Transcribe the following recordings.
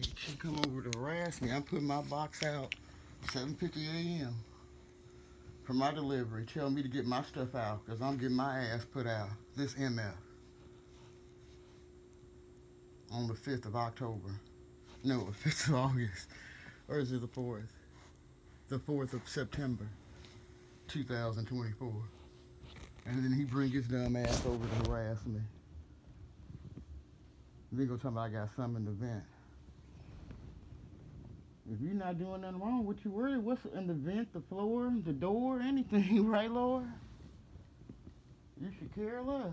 She come over to harass me. I'm putting my box out 7:50 a.m. for my delivery. Tell me to get my stuff out because I'm getting my ass put out. This MF on the 5th of October. No, the 5th of August. Or is it the 4th? The 4th of September, 2024. And then he bring his dumb ass over to harass me. Then go talking about I got something in the vent. If you're not doing nothing wrong, what you worried? What's in the vent, the floor, the door, anything, right, Lord? You should care less.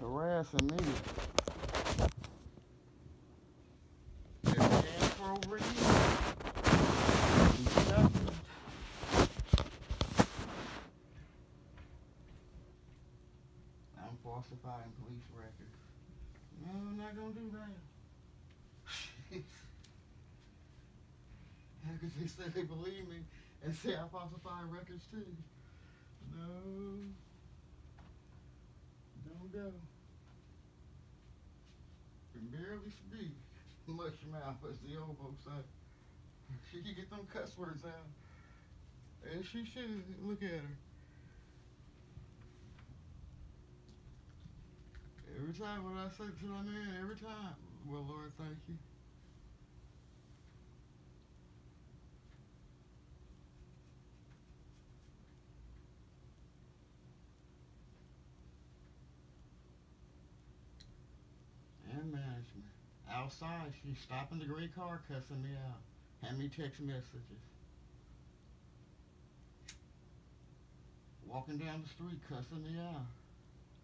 Harassing me. Over here. I'm falsifying police records. No, I'm not gonna do that. Yeah, 'cause they said they believe me and say I falsify records too. No. Don't go. Can barely speak. Mush mouth, as the old folks say. She can get them cuss words out. And she should. Look at her. Every time when I say to my man, every time, well, Lord, thank you. And management. Outside, she's stopping the gray car, cussing me out. Hand me text messages. Walking down the street, cussing me out.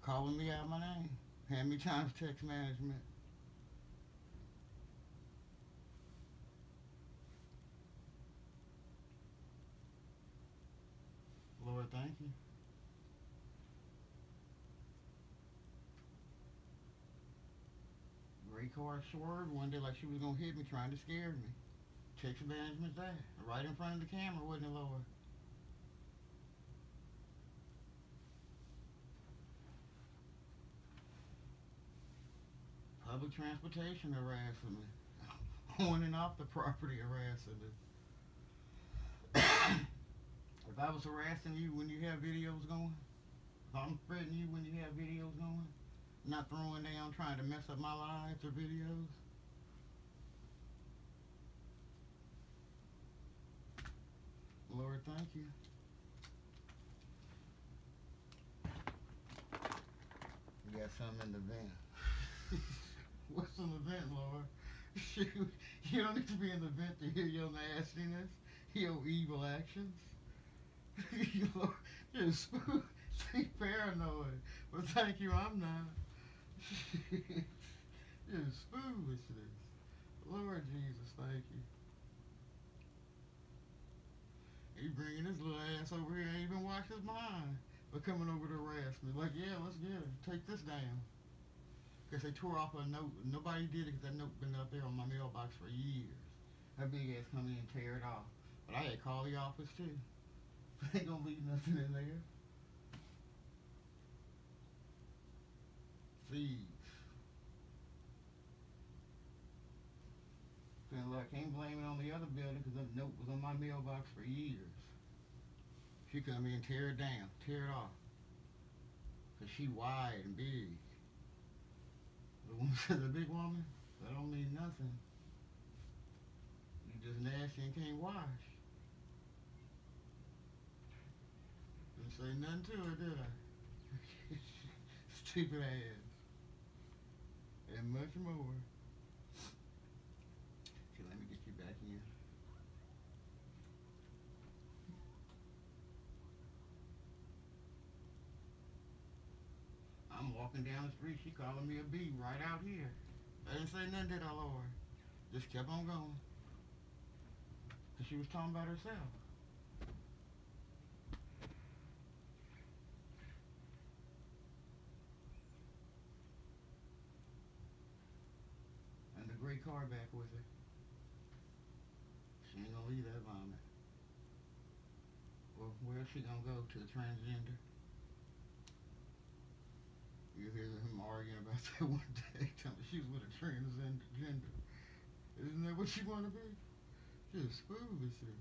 Calling me out my name. Hand me times text management. Lord, thank you. Gray car swerved one day like she was gonna hit me, trying to scare me. Text management's there, right in front of the camera, wasn't it, Lord? Public transportation harassing me. On and off the property harassing me. if I was harassing you when you have videos going, if I'm threatening you when you have videos going, not throwing down trying to mess up my lives or videos. Lord, thank you. You got something in the vent. What's an event, Lord? Shoot, you don't need to be in the vent to hear your nastiness, your evil actions. you're spook, see paranoid. But thank you, I'm not. you're foolishness. Lord Jesus, thank you. He bringing his little ass over here, ain't even wash his mind. But coming over to harass me. Like, yeah, let's get it. Take this down. Because they tore off a note. Nobody did it because that note been up there on my mailbox for years. That big ass come in and tear it off. But I had to call the office too. ain't gonna leave nothing in there. Thieves. Then look, can't blame it on the other building because that note was on my mailbox for years. She come in and tear it down, tear it off. Cause she wide and big. The woman said the big woman, that don't mean nothing. You just nasty and can't wash. Didn't say nothing to her, did I? Stupid ass. And much more. Okay, let me get you back in. Walking down the street, she calling me a B right out here. I didn't say nothing, did I, Lord? Just kept on going. Cause she was talking about herself. And the gray car back with her. She ain't gonna leave that vomit. Well, where's she gonna go? To the transgender? You hear him arguing about that one day. Tell me she was with a transgender. Isn't that what you want to be? Just foolishly.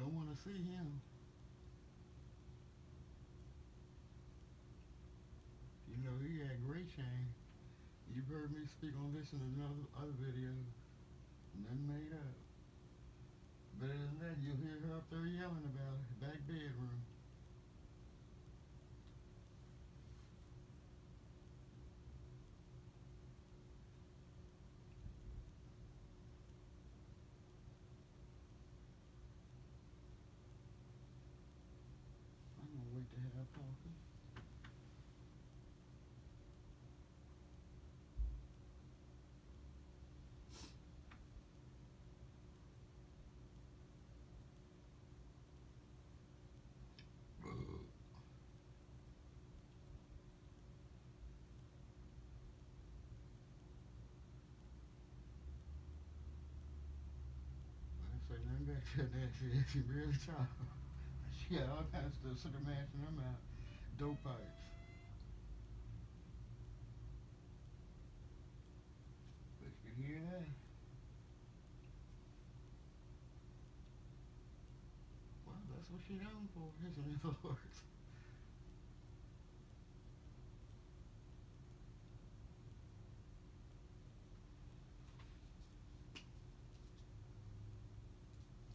Don't want to see him. You know, he had great chain. You've heard me speak on this in another other video. Nothing made up. Better than that, you'll hear her up there yelling about it. Back bedroom. I'm wait to have coffee. I say nothing back to that. She really tall. Got all kinds of stuff sort of mashing her mouth. Dope pipes. But you can hear that. Well, that's what she known for, isn't it, Lord?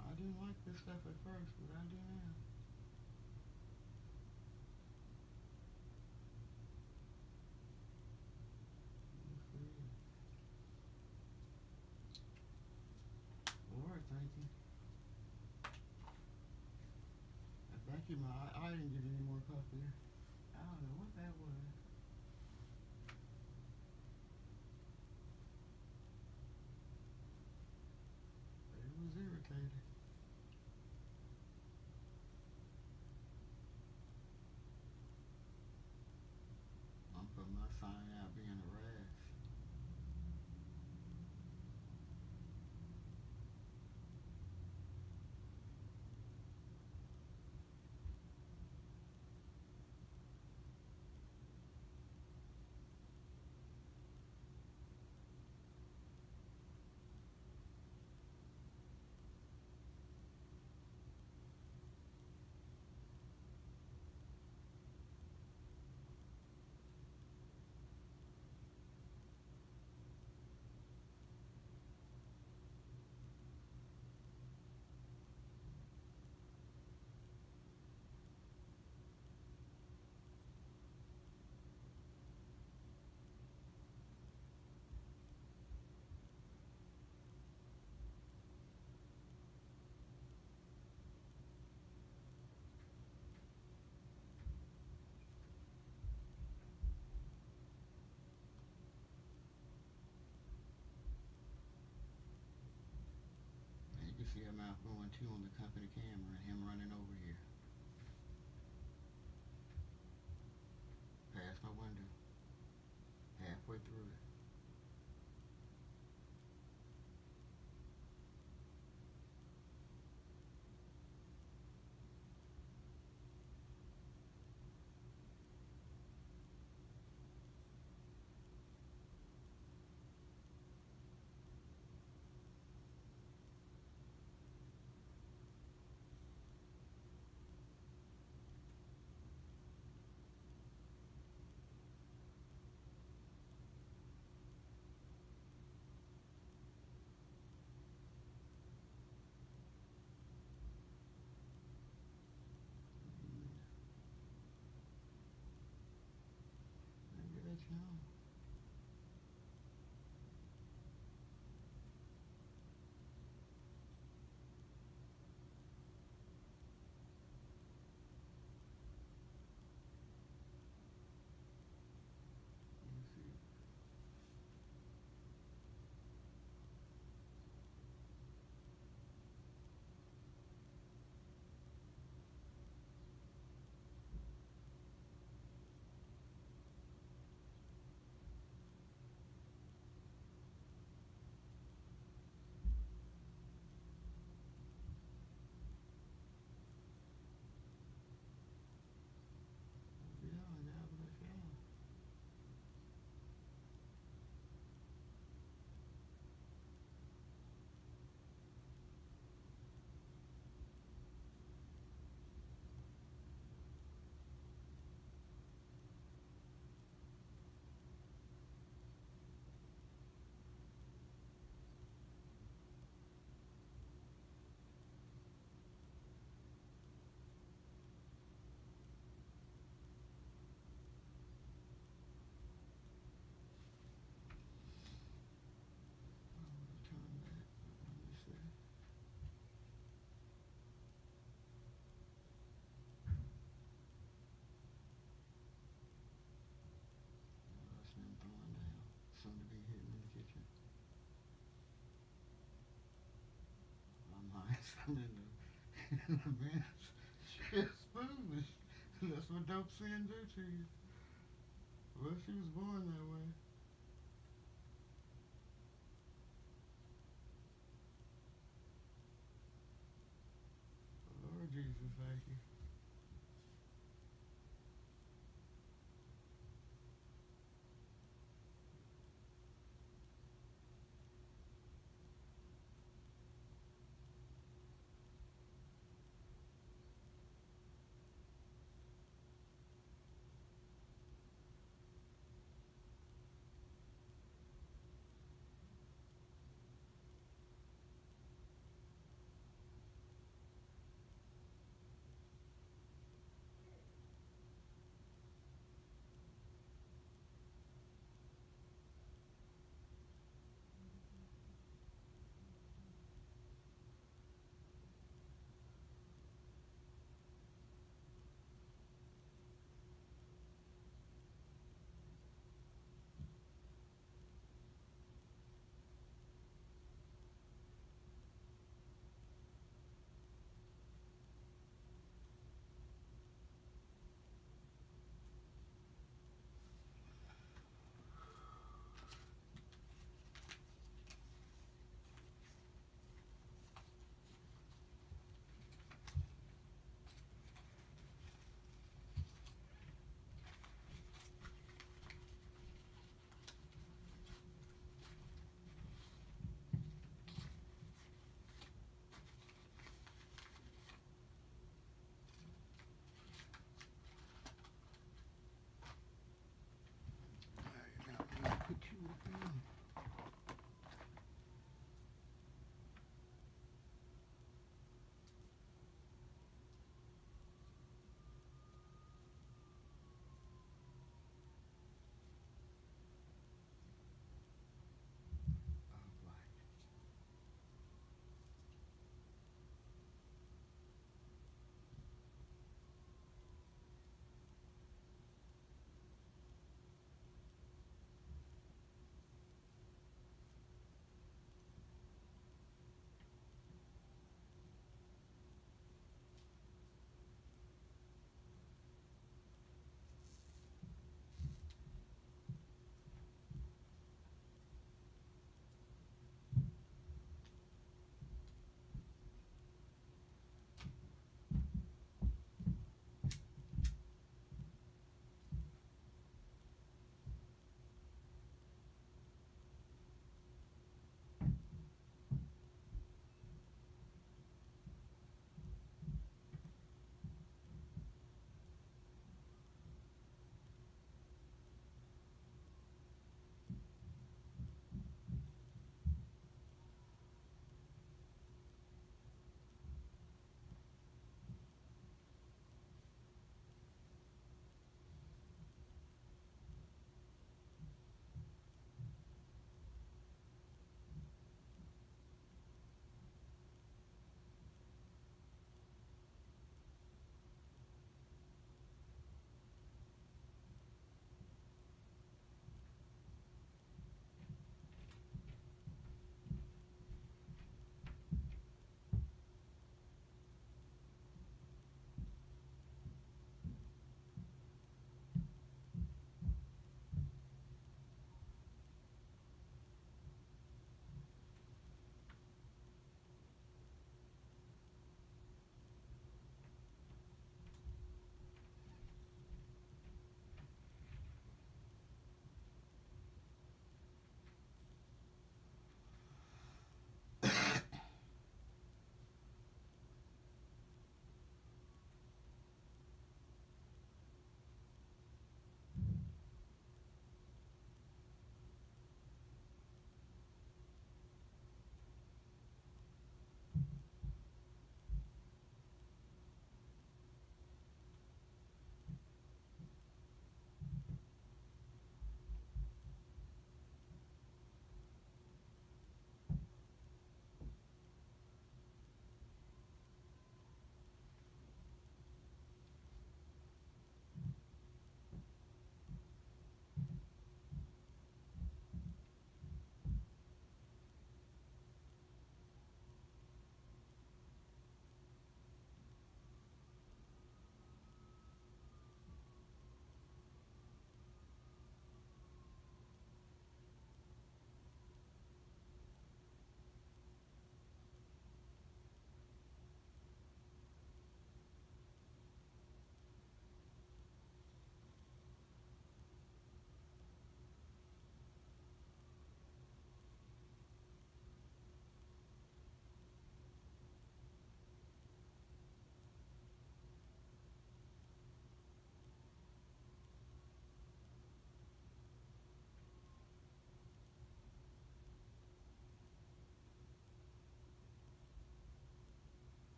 I didn't like this stuff at first, but I do now. Good for you. All right, thank you. Uh, Thank you. I, I didn't get any more coffee. I don't know what that was. But it was irritating. I'm putting my sign out being harassed. And you can see going too on the company camera and him running over here. Past my window. Halfway through it. In the, in bench. She's foolish. That's what dope sin do to you. Well, she was born that way. Lord Jesus, thank you.